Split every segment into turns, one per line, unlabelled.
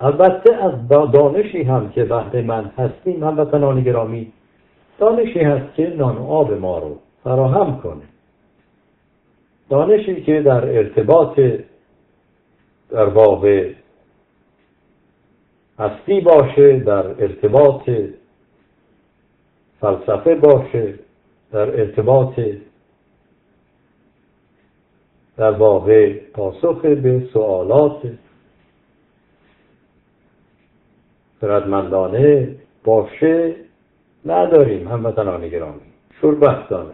البته از دانشی هم که بهره من هستیم هموطنان گرامی دانشی هست که نان آب ما رو فراهم کنه. دانشی که در ارتباط در واقع هستی باشه در ارتباط فلسفه باشه در ارتباط در واقع پاسخ به سوالات خردمندانه باشه نداریم. هموطنان گرامی شوربختانه.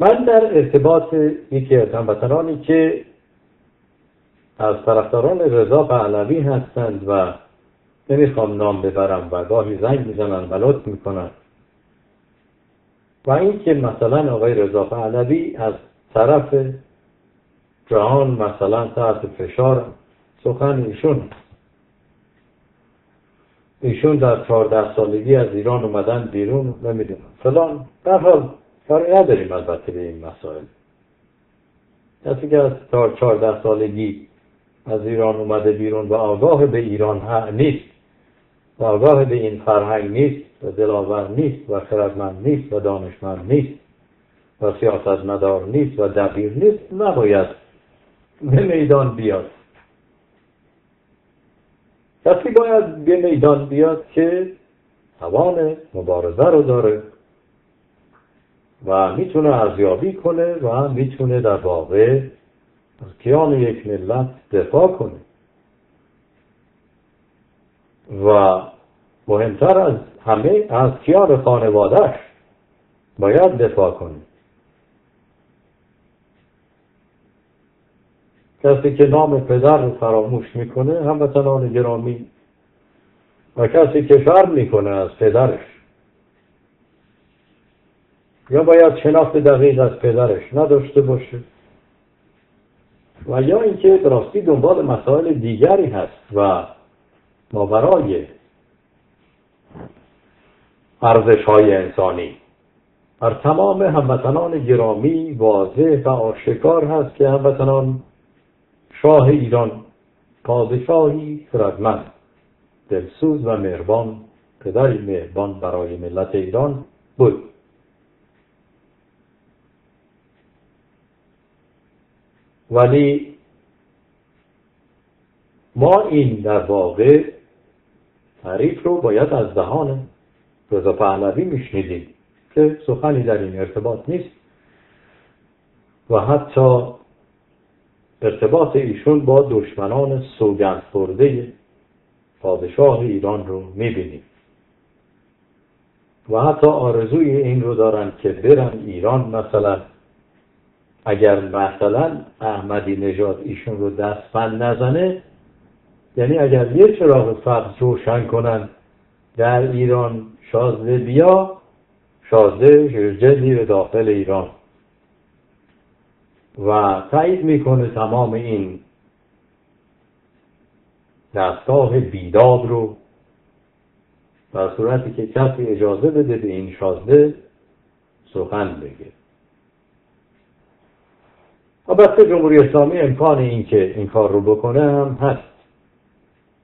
من در ارتباط یکی از هموطنانی که از طرفداران رضا پهلوی هستند و نمی‌خوام نام ببرم و گاهی زنگ می‌زنن و لطف می‌کنن. و اینکه مثلا آقای رضا پهلوی از طرف جهان مثلا تحت فشار سخن ایشون. ایشون در چهارده سالگی از ایران اومدن بیرون نمی‌دونم. فلان حال کاری نداریم البته به این مسائل. کسی که از چهارده سالگی از ایران اومده بیرون و آگاه به ایران نیست و آگاه به این فرهنگ نیست و دلاور نیست و خردمند نیست و دانشمند نیست و سیاست مدار نیست و دبیر نیست نباید به میدان بیاد. کسی باید به میدان بیاد که توان مبارزه رو داره و می‌تونه ارزیابی کنه و می‌تونه در واقع از کیان یک ملت دفاع کنه. و مهمتر از همه از کیان خانوادهش باید دفاع کنه. کسی که نام پدر رو فراموش می‌کنه هموطنان گرامی و کسی که شرم می‌کنه از پدرش. یا باید شناخت دقیق از پدرش نداشته باشه. و یا اینکه راستی دنبال مسائل دیگری هست و ماورای ارزش های انسانی. بر تمام هموطنان گرامی واضح و آشکار هست که هموطنان شاه ایران پادشاهی خردمند دلسوز و مهربان پدری مهربان برای ملت ایران بود. ولی ما این در واقع تعریف رو باید از دهان رضا پهلوی میشنیدیم که سخنی در این ارتباط نیست و حتی ارتباط ایشون با دشمنان سوگند خورده پادشاه ایران رو می‌بینیم. و حتی آرزوی این رو دارن که برن ایران مثلا. اگر مثلا احمدی نژاد ایشون رو دستبند نزنه یعنی اگر یه چراغ فقط روشن کنن در ایران شازده بیا شازده جلدی به داخل ایران. و تایید می‌کنه تمام این دستگاه بیداد رو در صورتی که کسی اجازه بده به این شازده سخن بگه. البته جمهوری اسلامی امکان این که این کار رو بکنه هم هست.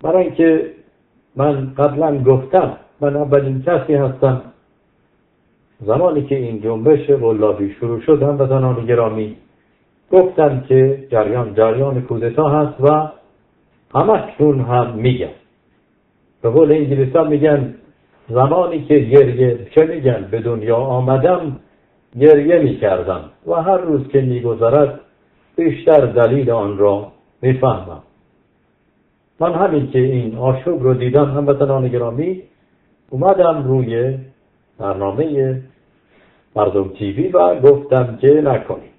برای اینکه من قبلا گفتم من اولین کسی هستم. زمانی که این جنبش قلابی شروع شد هم وطنان گرامی گفتم که جریان جریان کودتا هست و همشون هم میگن. به قول انگلیس میگن زمانی که گریه چه میگن؟ به دنیا آمدم گریه می‌کردم و هر روز که میگذرد بیشتر دلیل آن را می‌فهمم. من همین که این آشوب رو دیدم هموطنان گرامی اومدم روی برنامه مردم تیوی و گفتم که نکنید.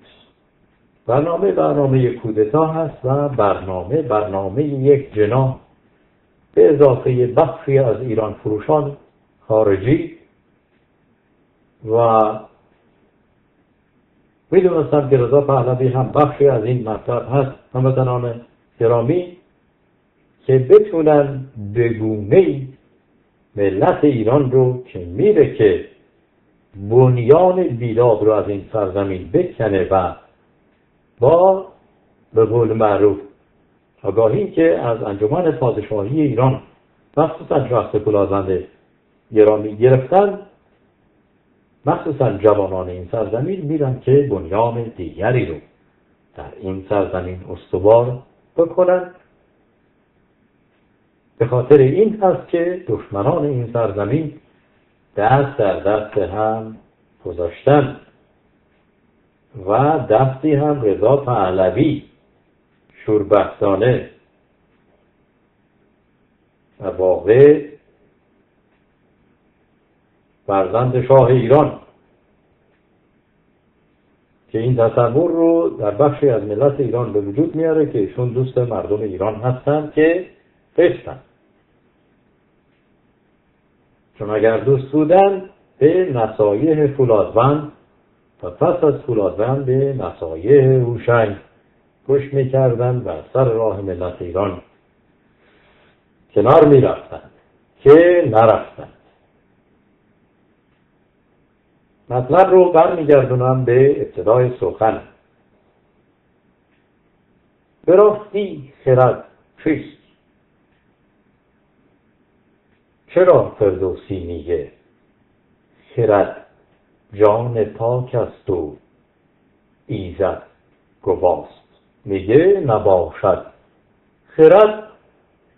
برنامه برنامه کودتا هست و برنامه برنامه یک جناح. به اضافه بخشی از ایران فروشان خارجی و می‌دونستم که رضا پهلوی هم بخشی از این مطلب هست. هموطنان گرامی که بتونن بگونه ملت ایران رو که میره که بنیان بیداد رو از این سرزمین بکنه و با به قول معروف آگاهی که از انجمن پادشاهی ایران مخصوصا شخص پولادوند گرامی گرفتن مخصوصا جوانان این سرزمین میرن که بنیان دیگری رو در این سرزمین استوار بکنن. به خاطر این هست که دشمنان این سرزمین دست در دست هم گذاشتن. و دستی هم رضا پهلوی شوربختانه. و واقع فرزند شاه ایران. که این تصور رو در بخشی از ملت ایران به وجود میاره که ایشون دوست مردم ایران هستند که قشتن چون اگر دوست بودن به نصایح فولادوند پس از فولادوند به نصایح هوشنگ گوش می‌کردن و سر راه ملت ایران. کنار می‌رفتند که نرفتند. مطلب رو برمیگردونم به ابتدای سخن. براستی خرد چیست؟ چرا فردوسی میگه خرد؟ جان پاک است و ایزد گواست. میگه نباشد. خرد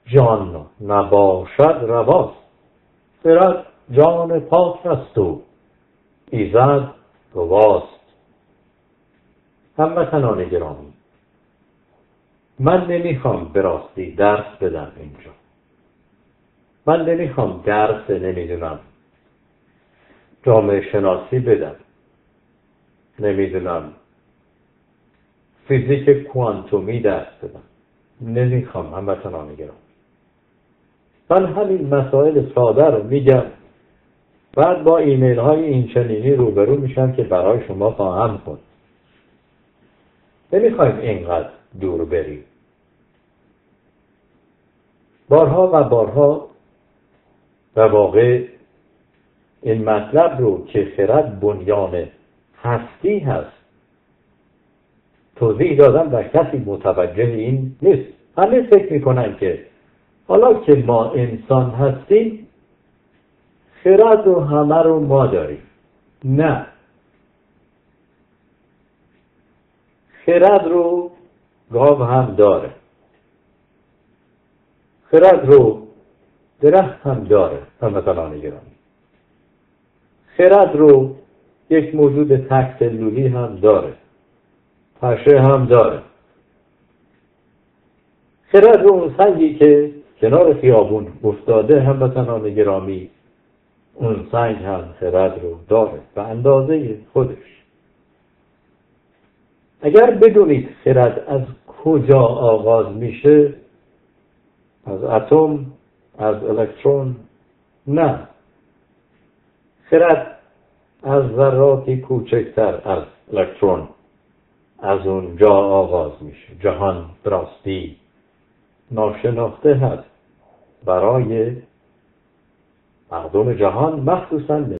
جان نباشد رواست. خرد جان پاک است و ایزد گواست. هموطنان گرامی من نمی‌خوام به راستی درس بدم اینجا. من نمی‌خوام درس نمی‌دونم. جامعه شناسی بدم نمی‌دونم. فیزیک کوانتومی درس بدم نمی‌خوام هموطنان گرامی من همین مسائل ساده رو میگم. بعد با ایمیل های این چنینی روبرو میشن که برای شما خواهم کن نمی‌خوایم اینقدر دور بریم. بارها و بارها و واقع این مطلب رو که خرد بنیان هستی هست. توضیح دادم و کسی متوجه این نیست. همه فکر می‌کنن که حالا که ما انسان هستیم خرد و همه رو ما داریم. نه. خرد رو گاو هم داره. خرد رو درخت هم داره. هموطنان گرامی خرد رو یک موجود تک سلولی هم داره. پشه هم داره. خرد رو اون سنگی که کنار خیابون افتاده هموطنان گرامی اون سنگ هم خرد رو داره به اندازه خودش. اگر بدونید خرد از کجا آغاز میشه از اتم از الکترون نه. خرد از ذراتی کوچکتر از الکترون از اونجا آغاز میشه. جهان براستی ناشناخته هست. برای مردم جهان مخصوصا